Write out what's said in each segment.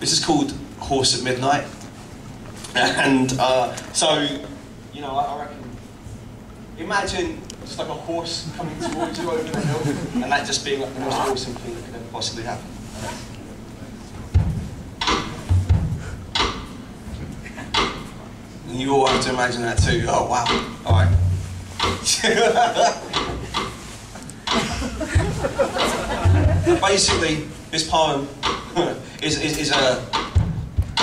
This is called Horse at Midnight. And uh, so, you know, I, I reckon, imagine just like a horse coming towards you over the hill, and that just being like the most awesome thing that could ever possibly happen. And you all have to imagine that too. Oh wow. Alright. Basically, this poem is, is, is a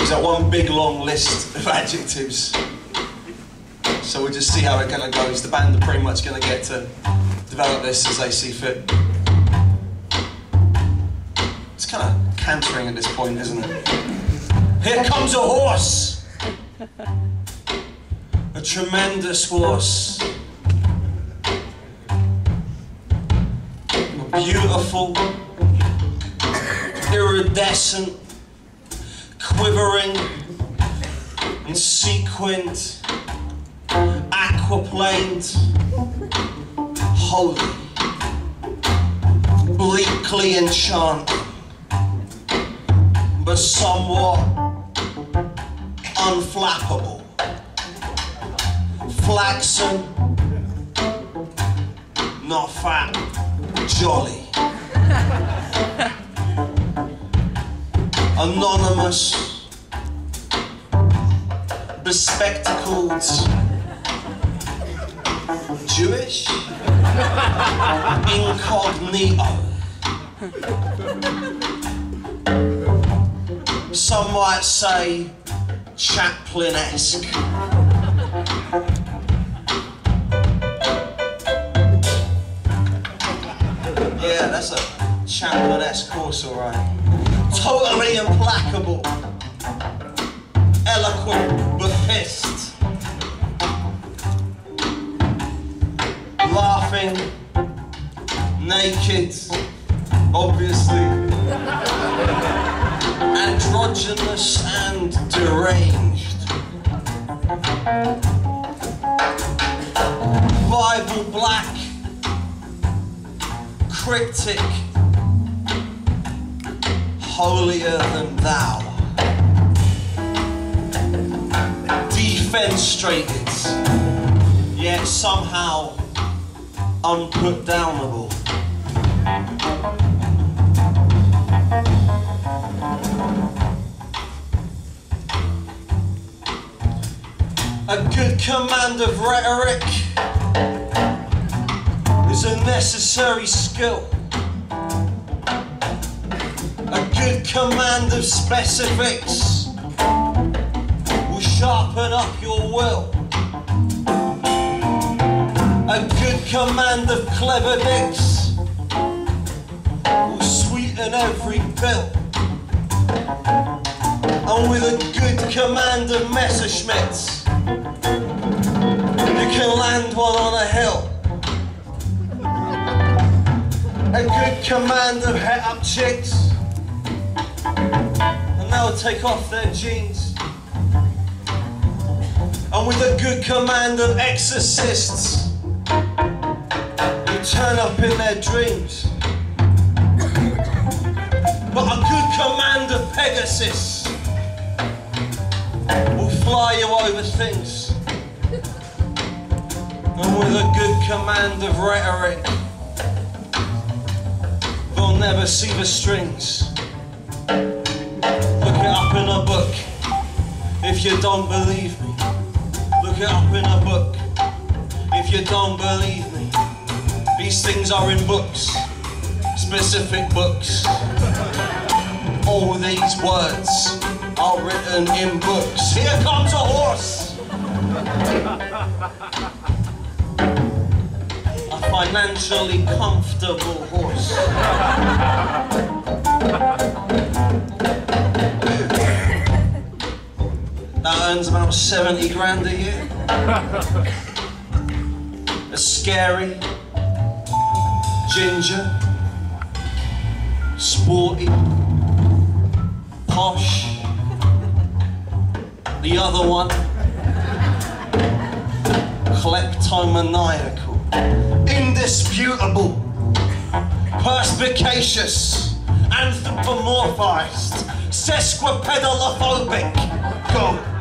is a one big long list of adjectives. So we'll just see how it kind of goes. The band are pretty much going to get to develop this as they see fit. It's kind of cantering at this point, isn't it? Here comes a horse! A tremendous horse. Beautiful, iridescent, quivering, and sequined, aquaplaned, holy, bleakly enchanting, but somewhat unflappable, flaxen, not fat, jolly. Anonymous, bespectacled, Jewish, incognito. Some might say Chaplin-esque. Yeah, that's a Chaplin-esque horse, all right. Implacable, eloquent but pissed. Laughing, naked, obviously. Androgynous and deranged. Bible black, cryptic, holier than thou. Defenstrated, yet somehow unputdownable. A good command of rhetoric is a necessary skill. Good command of specifics will sharpen up your will. A good command of clever dicks will sweeten every pill. And with a good command of Messerschmitts, you can land one on a hill. A good command of het up chicks, they'll take off their jeans. And with a good command of exorcists, you turn up in their dreams. But a good command of Pegasus will fly you over things. And with a good command of rhetoric, they'll never see the strings. If you don't believe me. Look it up in a book if you don't believe me. These things are in books, specific books. All these words are written in books. Here comes a horse. A financially comfortable horse. Earns about 70 grand a year. A scary, ginger, sporty, posh. The other one, kleptomaniacal, indisputable, perspicacious, anthropomorphized, sesquipedalophobic. Go.